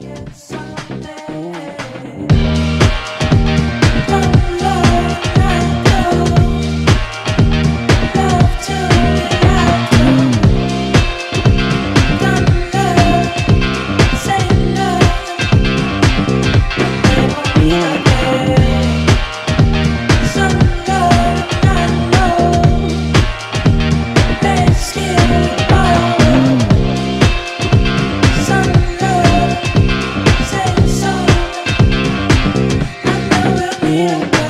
Yes, Yeah.